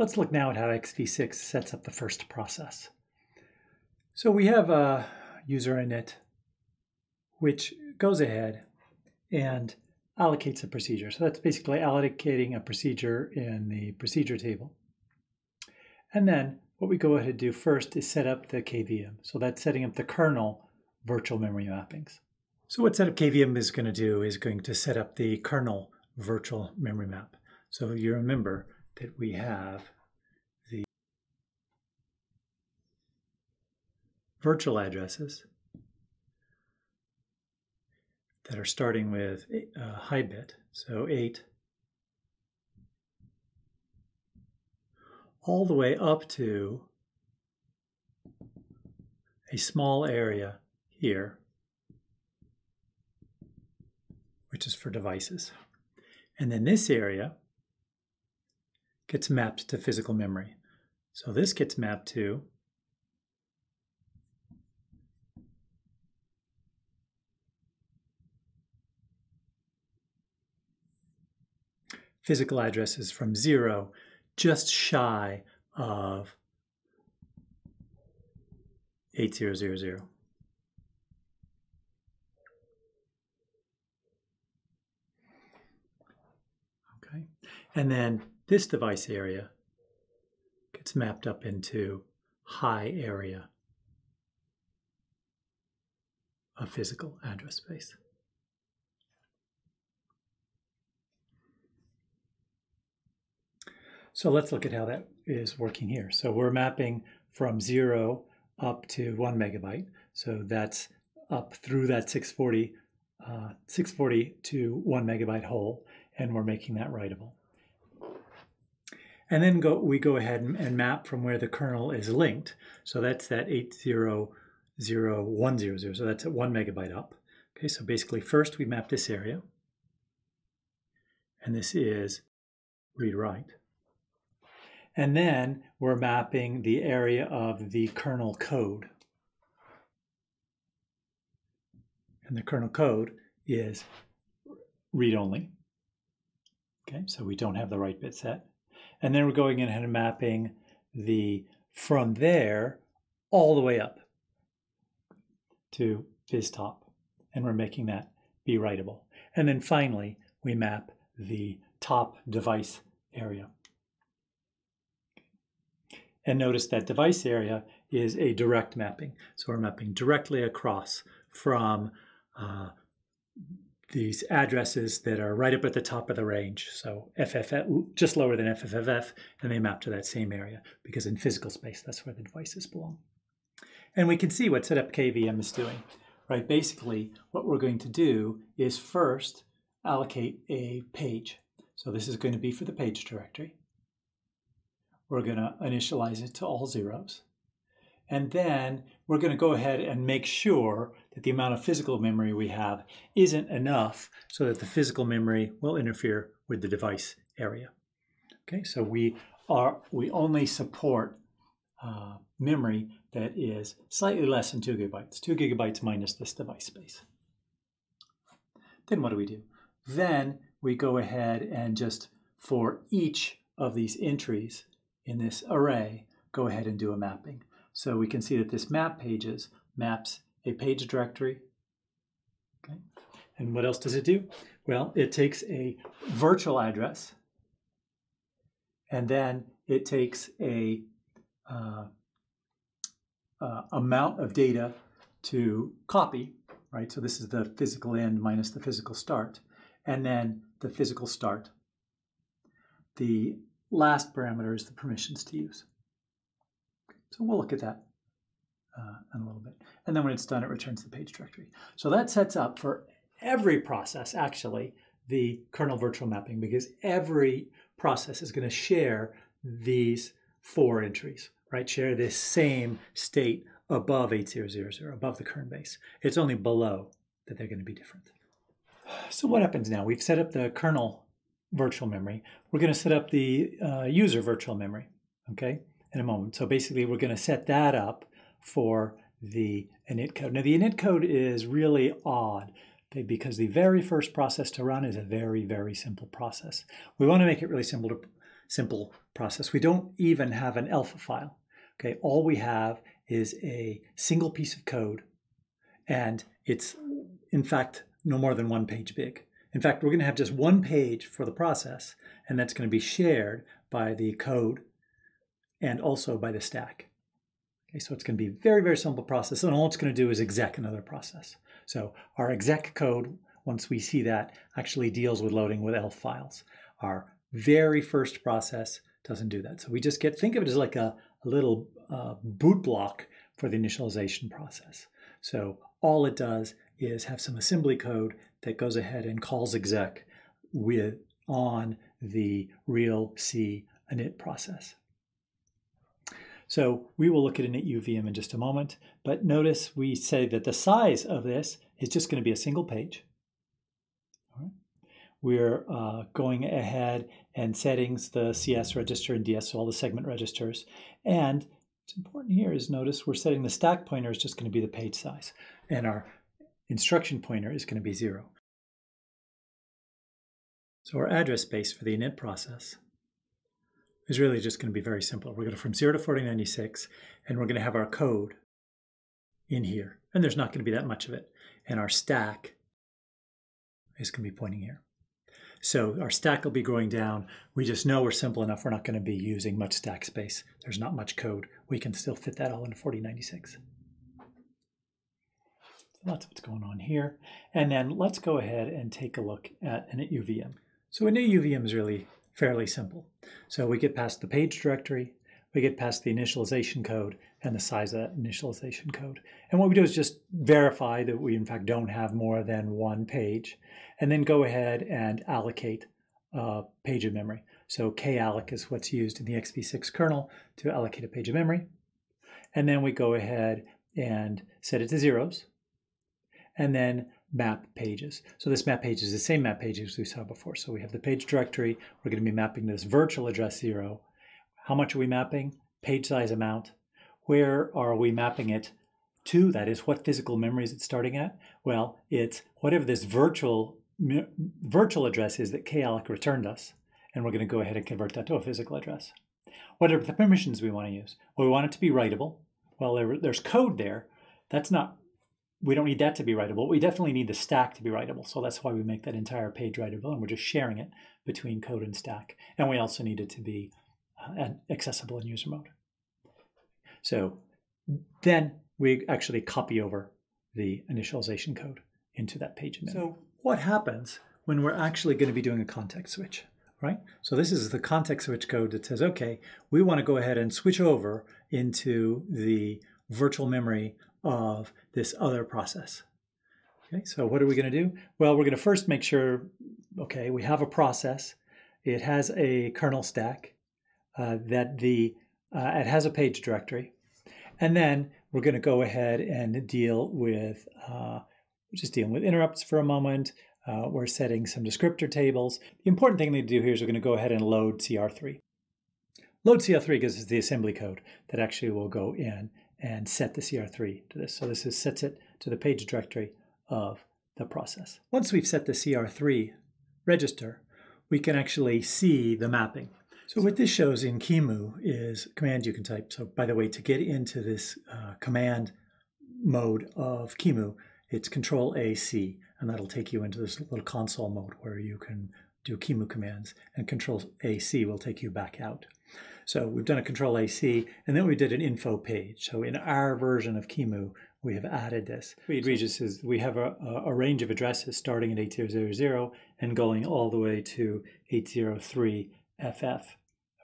Let's look now at how XV6 sets up the first process. So we have a user init which goes ahead and allocates a procedure. So that's basically allocating a procedure in the procedure table. And then what we go ahead and do first is set up the KVM. So that's setting up the kernel virtual memory mappings. So what setup KVM is going to do is going to set up the kernel virtual memory map. So you remember that we have the virtual addresses that are starting with a high bit, so 8, all the way up to a small area here, which is for devices. And then this area gets mapped to physical memory. So this gets mapped to physical addresses from zero, just shy of 8000. Okay, and then this device area gets mapped up into high area of physical address space. So let's look at how that is working here. So we're mapping from zero up to one megabyte. So that's up through that 640, uh, 640 to one megabyte hole, and we're making that writable. And then go, we go ahead and, and map from where the kernel is linked. So that's that 800100. So that's at one megabyte up. Okay, so basically first we map this area. And this is read write. And then we're mapping the area of the kernel code. And the kernel code is read-only. Okay, so we don't have the right bit set. And then we're going ahead and mapping the from there all the way up to phystop. And we're making that be writable. And then finally, we map the top device area. And notice that device area is a direct mapping. So we're mapping directly across from uh, these addresses that are right up at the top of the range. So FFF, just lower than FFFF, and they map to that same area because in physical space, that's where the devices belong. And we can see what setup KVM is doing, right? Basically, what we're going to do is first allocate a page. So this is going to be for the page directory. We're going to initialize it to all zeros. And then we're going to go ahead and make sure that the amount of physical memory we have isn't enough so that the physical memory will interfere with the device area. Okay, so we are we only support uh, memory that is slightly less than two gigabytes, two gigabytes minus this device space. Then what do we do? Then we go ahead and just for each of these entries in this array, go ahead and do a mapping. So we can see that this map pages maps a page directory. Okay. And what else does it do? Well, it takes a virtual address and then it takes a uh, uh, amount of data to copy, right? So this is the physical end minus the physical start, and then the physical start. The last parameter is the permissions to use. So we'll look at that uh, in a little bit. And then when it's done, it returns the page directory. So that sets up for every process, actually, the kernel virtual mapping, because every process is going to share these four entries, right? Share this same state above 8000, above the kernel base. It's only below that they're going to be different. So what happens now? We've set up the kernel virtual memory. We're going to set up the uh, user virtual memory, okay, in a moment. So basically, we're going to set that up for the init code. Now, the init code is really odd because the very first process to run is a very, very simple process. We want to make it really simple to simple process. We don't even have an ELF file. Okay, all we have is a single piece of code, and it's in fact no more than one page big. In fact, we're going to have just one page for the process, and that's going to be shared by the code and also by the stack. Okay, so it's going to be very, very simple process, and all it's going to do is exec another process. So our exec code, once we see that, actually deals with loading with ELF files. Our very first process doesn't do that. So we just get, think of it as like a, a little uh, boot block for the initialization process. So all it does is have some assembly code that goes ahead and calls exec with on the real C init process. So we will look at init UVM in just a moment, but notice we say that the size of this is just going to be a single page. We're uh, going ahead and settings the CS register and DS, so all the segment registers. And what's important here is notice we're setting the stack pointer is just going to be the page size, and our instruction pointer is going to be zero. So our address space for the init process is really just going to be very simple. We're going to from 0 to 4096, and we're going to have our code in here. And there's not going to be that much of it. And our stack is going to be pointing here. So our stack will be growing down. We just know we're simple enough. We're not going to be using much stack space. There's not much code. We can still fit that all into 4096. So that's what's going on here. And then let's go ahead and take a look at init UVM. So init UVM is really fairly simple. So we get past the page directory, we get past the initialization code and the size of that initialization code. And what we do is just verify that we in fact don't have more than one page, and then go ahead and allocate a page of memory. So kalloc is what's used in the xv6 kernel to allocate a page of memory. And then we go ahead and set it to zeros. And then map pages. So this map page is the same map page as we saw before. So we have the page directory. We're going to be mapping this virtual address zero. How much are we mapping? Page size amount. Where are we mapping it to? That is, what physical memory is it starting at? Well, it's whatever this virtual virtual address is that kalloc returned us. And we're going to go ahead and convert that to a physical address. What are the permissions we want to use? Well, we want it to be writable. Well, there, there's code there. That's not we don't need that to be writable. We definitely need the stack to be writable. So that's why we make that entire page writable and we're just sharing it between code and stack. And we also need it to be uh, accessible in user mode. So then we actually copy over the initialization code into that page. So what happens when we're actually going to be doing a context switch, right? So this is the context switch code that says, okay, we want to go ahead and switch over into the virtual memory of this other process. Okay, so what are we going to do? Well, we're going to first make sure, okay, we have a process. It has a kernel stack, uh, that the uh, it has a page directory, and then we're going to go ahead and deal with uh, just dealing with interrupts for a moment. Uh, we're setting some descriptor tables. The important thing to do here is we're going to go ahead and load CR3. Load CR3 gives us the assembly code that actually will go in and set the CR3 to this. So this is, sets it to the page directory of the process. Once we've set the CR3 register, we can actually see the mapping. So what this shows in QEMU is command you can type. So by the way, to get into this uh, command mode of QEMU, it's Control A C, and that'll take you into this little console mode where you can do QEMU commands, and Control A C will take you back out. So we've done a control AC, and then we did an info page. So in our version of QEMU, we have added this. Read Regis is we have a, a range of addresses starting at 8000 and going all the way to 803FF.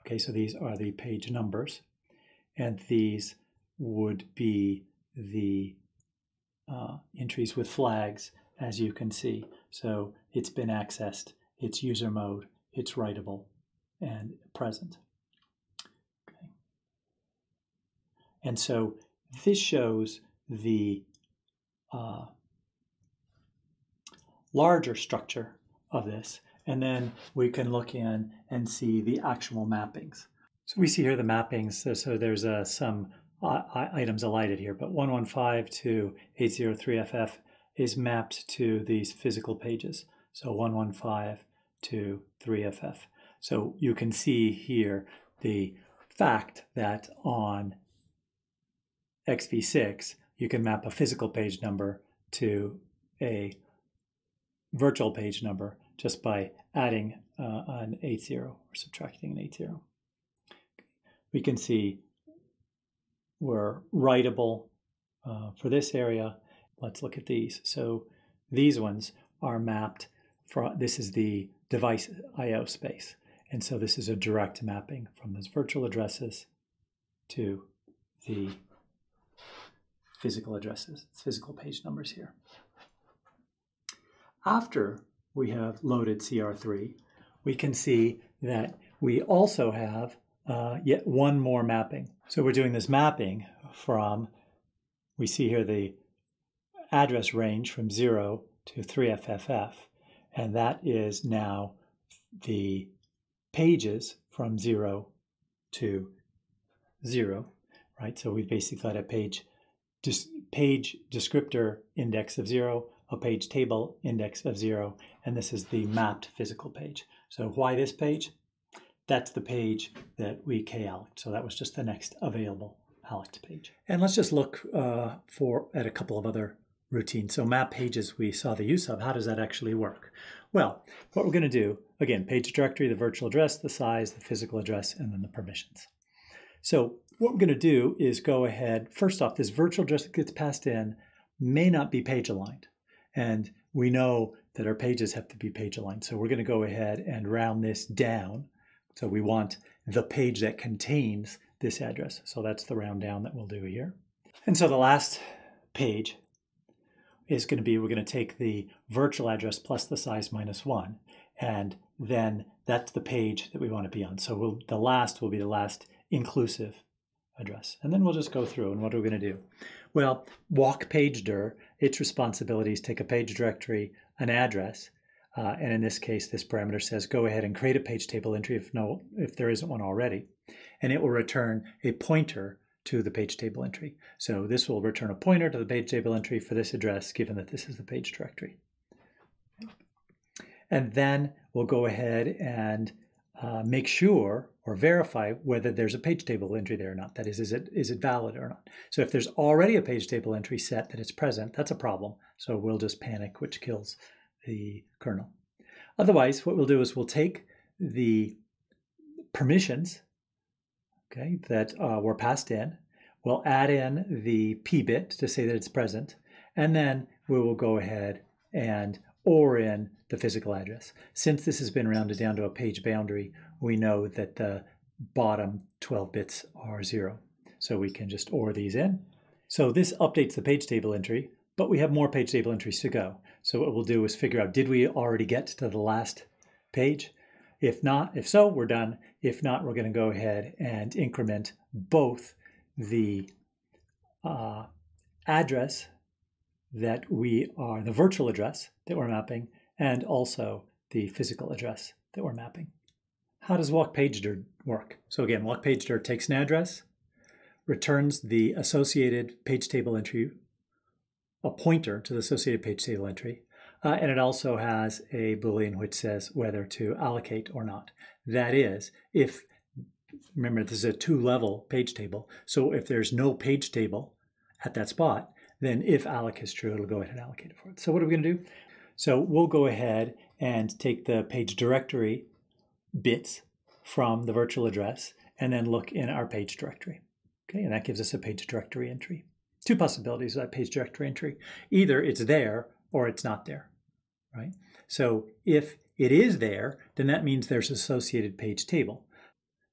Okay, so these are the page numbers, and these would be the uh, entries with flags, as you can see. So it's been accessed, it's user mode, it's writable, and present. And so this shows the uh, larger structure of this. And then we can look in and see the actual mappings. So we see here the mappings. So, so there's uh, some uh, items alighted here, but 115 to 803FF is mapped to these physical pages. So 115 to 3FF. So you can see here the fact that on XV6, you can map a physical page number to a virtual page number just by adding uh, an 80 or subtracting an 80. We can see we're writable uh, for this area. Let's look at these. So these ones are mapped for, this is the device IO space. And so this is a direct mapping from those virtual addresses to the physical addresses, physical page numbers here. After we have loaded CR3, we can see that we also have uh, yet one more mapping. So we're doing this mapping from, we see here the address range from 0 to 3FFF, and that is now the pages from 0 to 0, right? So we've basically got a page, page descriptor index of 0, a page table index of 0, and this is the mapped physical page. So why this page? That's the page that we k-alloc. So that was just the next available alloc page. And let's just look uh, for at a couple of other routines. So map pages we saw the use of. How does that actually work? Well, what we're going to do, again, page directory, the virtual address, the size, the physical address, and then the permissions. So what we're going to do is go ahead, first off, this virtual address that gets passed in may not be page aligned. And we know that our pages have to be page aligned. So we're going to go ahead and round this down. So we want the page that contains this address. So that's the round down that we'll do here. And so the last page is going to be, we're going to take the virtual address plus the size minus one, and then that's the page that we want to be on. So we'll, the last will be the last inclusive address. And then we'll just go through and what are we going to do? Well, walk page dir, its responsibilities take a page directory, an address, uh, and in this case, this parameter says go ahead and create a page table entry if no, if there isn't one already, and it will return a pointer to the page table entry. So this will return a pointer to the page table entry for this address, given that this is the page directory. And then we'll go ahead and uh, make sure or verify whether there's a page table entry there or not. That is, is it, is it valid or not? So if there's already a page table entry set that it's present, that's a problem. So we'll just panic, which kills the kernel. Otherwise, what we'll do is we'll take the permissions okay, that uh, were passed in, we'll add in the p bit to say that it's present, and then we will go ahead and or in the physical address. Since this has been rounded down to a page boundary, we know that the bottom 12 bits are zero. So we can just OR these in. So this updates the page table entry, but we have more page table entries to go. So what we'll do is figure out, did we already get to the last page? If not, if so, we're done. If not, we're going to go ahead and increment both the uh, address that we are the virtual address that we're mapping and also the physical address that we're mapping. How does walk work? So again, walk takes an address, returns the associated page table entry, a pointer to the associated page table entry, uh, and it also has a boolean which says whether to allocate or not. That is, if remember this is a two-level page table, so if there's no page table at that spot, then if alloc is true, it'll go ahead and allocate it for it. So what are we going to do? So we'll go ahead and take the page directory bits from the virtual address and then look in our page directory. Okay, and that gives us a page directory entry. Two possibilities of that page directory entry. Either it's there or it's not there, right? So if it is there, then that means there's associated page table.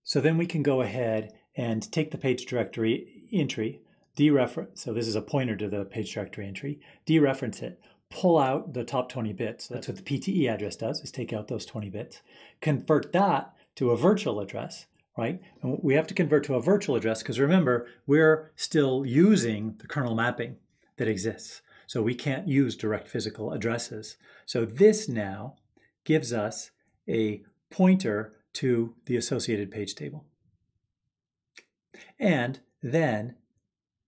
So then we can go ahead and take the page directory entry, dereference, so this is a pointer to the page directory entry, dereference it, pull out the top 20 bits. That's what the PTE address does, is take out those 20 bits, convert that to a virtual address, right? And we have to convert to a virtual address because remember, we're still using the kernel mapping that exists. So we can't use direct physical addresses. So this now gives us a pointer to the associated page table. And then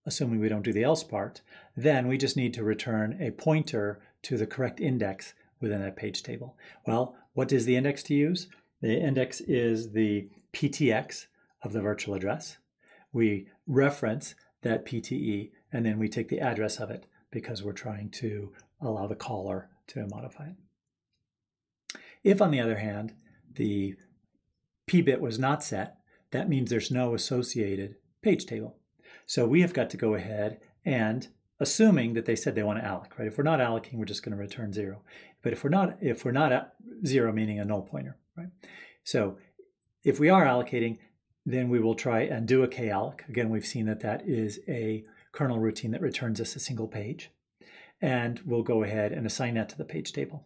assuming we don't do the else part, then we just need to return a pointer to the correct index within that page table. Well, what is the index to use? The index is the PTX of the virtual address. We reference that PTE and then we take the address of it because we're trying to allow the caller to modify it. If, on the other hand, the p bit was not set, that means there's no associated page table. So we have got to go ahead and assuming that they said they want to alloc, right? If we're not allocating, we're just going to return zero. But if we're not, if we're not at zero, meaning a null pointer, right? So if we are allocating, then we will try and do a kalloc. Again, we've seen that that is a kernel routine that returns us a single page. And we'll go ahead and assign that to the page table.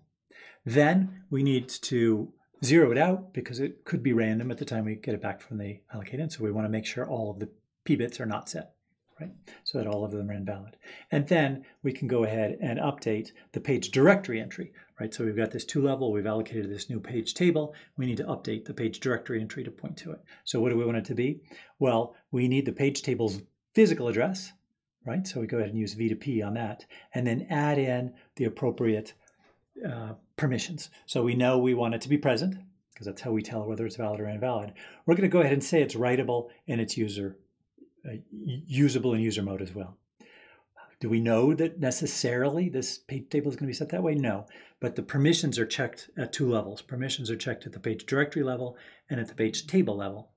Then we need to zero it out because it could be random at the time we get it back from the allocate So we want to make sure all of the p bits are not set, right? So that all of them are invalid. And then we can go ahead and update the page directory entry, right? So we've got this two level, we've allocated this new page table. We need to update the page directory entry to point to it. So what do we want it to be? Well, we need the page table's physical address, right? So we go ahead and use V to P on that, and then add in the appropriate uh, permissions. So we know we want it to be present, because that's how we tell whether it's valid or invalid. We're going to go ahead and say it's writable and it's user uh, usable in user mode as well. Do we know that necessarily this page table is going to be set that way? No, but the permissions are checked at two levels. Permissions are checked at the page directory level and at the page table level.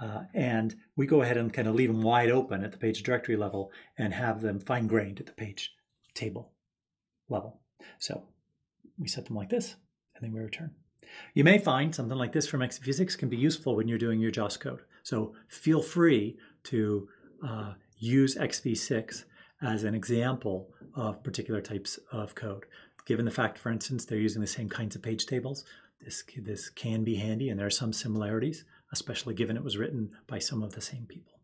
Uh, and we go ahead and kind of leave them wide open at the page directory level and have them fine grained at the page table level. So we set them like this, and then we return. You may find something like this from XV6 can be useful when you're doing your JOS code. So feel free to uh, use XV6 as an example of particular types of code. Given the fact, for instance, they're using the same kinds of page tables, this, this can be handy and there are some similarities especially given it was written by some of the same people.